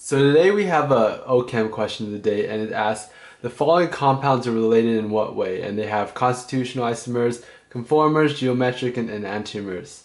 So today we have a OChem question of the day and it asks the following compounds are related in what way? And they have constitutional isomers, conformers, geometric, and enantiomers.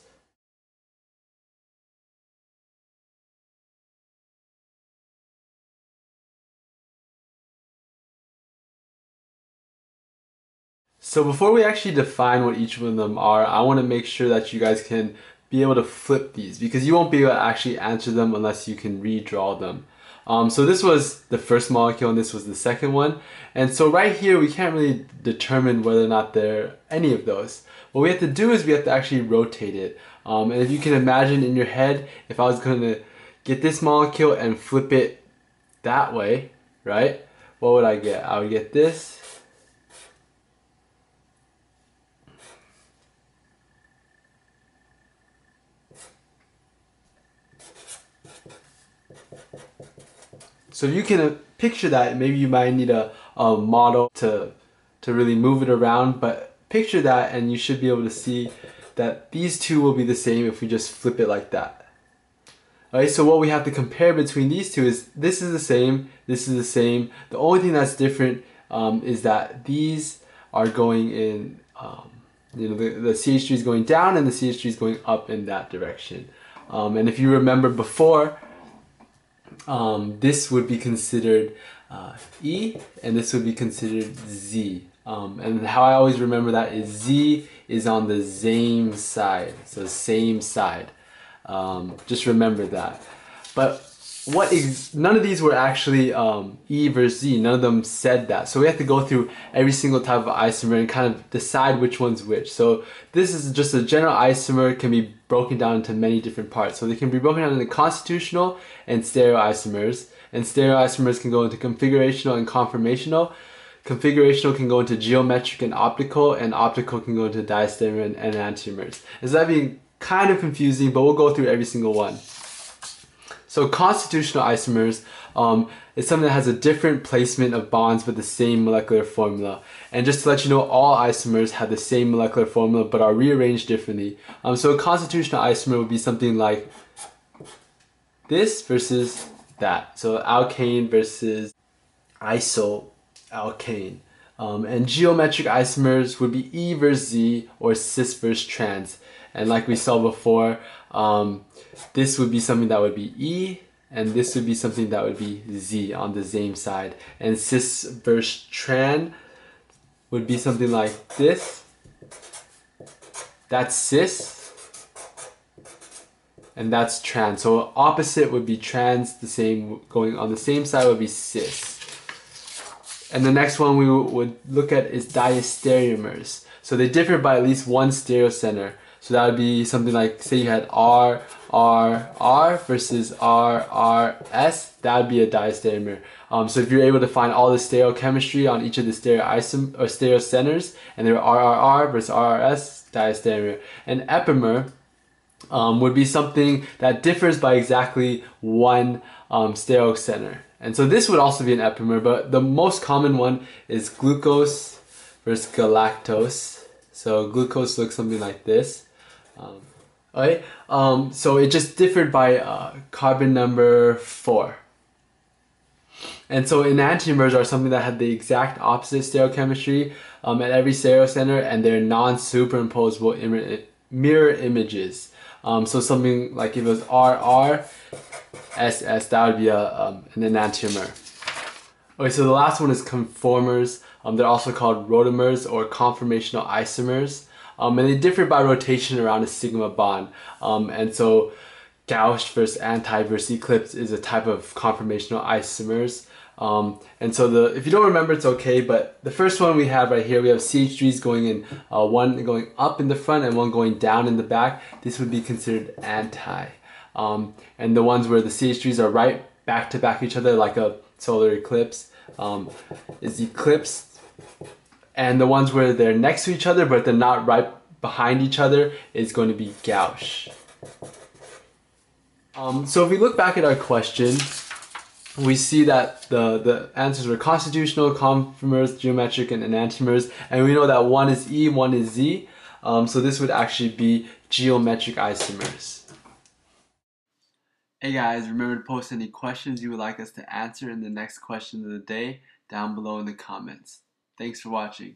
So before we actually define what each of them are, I want to make sure that you guys can be able to flip these because you won't be able to actually answer them unless you can redraw them. Um, so this was the first molecule and this was the second one. And so right here we can't really determine whether or not they're any of those. What we have to do is we have to actually rotate it. Um, and if you can imagine in your head, if I was going to get this molecule and flip it that way, right? What would I get? I would get this So you can picture that, maybe you might need a, a model to, to really move it around, but picture that and you should be able to see that these two will be the same if we just flip it like that. Alright, so what we have to compare between these two is this is the same, this is the same. The only thing that's different um, is that these are going in, um, you know, the, the CH3 is going down and the CH3 is going up in that direction. Um, and if you remember before, um, this would be considered uh, E and this would be considered Z. Um, and how I always remember that is Z is on the same side, so same side. Um, just remember that. But what is none of these were actually um, E versus Z. None of them said that. So we have to go through every single type of isomer and kind of decide which one's which. So this is just a general isomer can be broken down into many different parts. So they can be broken down into constitutional and stereoisomers. And stereoisomers can go into configurational and conformational. Configurational can go into geometric and optical, and optical can go into diastereomer and enantiomers. Is that being kind of confusing, but we'll go through every single one. So constitutional isomers um, is something that has a different placement of bonds but the same molecular formula. And just to let you know, all isomers have the same molecular formula but are rearranged differently. Um, so a constitutional isomer would be something like this versus that. So alkane versus isoalkane. Um, and geometric isomers would be E versus Z or cis versus trans. And like we saw before, um, this would be something that would be E, and this would be something that would be Z on the same side. And cis versus tran would be something like this. That's cis, and that's trans. So opposite would be trans, the same going on the same side would be cis. And the next one we would look at is diastereomers. So they differ by at least one stereocenter. So that would be something like, say you had R, R, R versus R, R, S, that would be a diastereomer. Um, so if you're able to find all the stereochemistry on each of the stereoisom or stereocenters, and they're RRR versus RRS, diastereomer. And epimer um, would be something that differs by exactly one um, stereocenter. And so this would also be an epimer, but the most common one is glucose versus galactose. So glucose looks something like this. Um? Um, so it just differed by uh, carbon number four. And so enantiomers are something that had the exact opposite stereochemistry um, at every stereocenter and they're non-superimposable mirror images. Um, so something like if it was RR, SS, that would be a, um, an enantiomer. Okay, so the last one is conformers. Um, they're also called rotamers or conformational isomers. Um, and they differ by rotation around a sigma bond. Um, and so gauche versus anti versus eclipse is a type of conformational isomers. Um, and so the if you don't remember, it's okay. But the first one we have right here, we have CH3s going in, uh, one going up in the front and one going down in the back. This would be considered anti. Um, and the ones where the CH3s are right back to back each other, like a solar eclipse, um, is eclipse and the ones where they're next to each other but they're not right behind each other is going to be gauche. Um, so if we look back at our question, we see that the, the answers were constitutional, conformers, geometric, and enantiomers, and we know that one is E, one is Z, um, so this would actually be geometric isomers. Hey guys, remember to post any questions you would like us to answer in the next question of the day down below in the comments. Thanks for watching.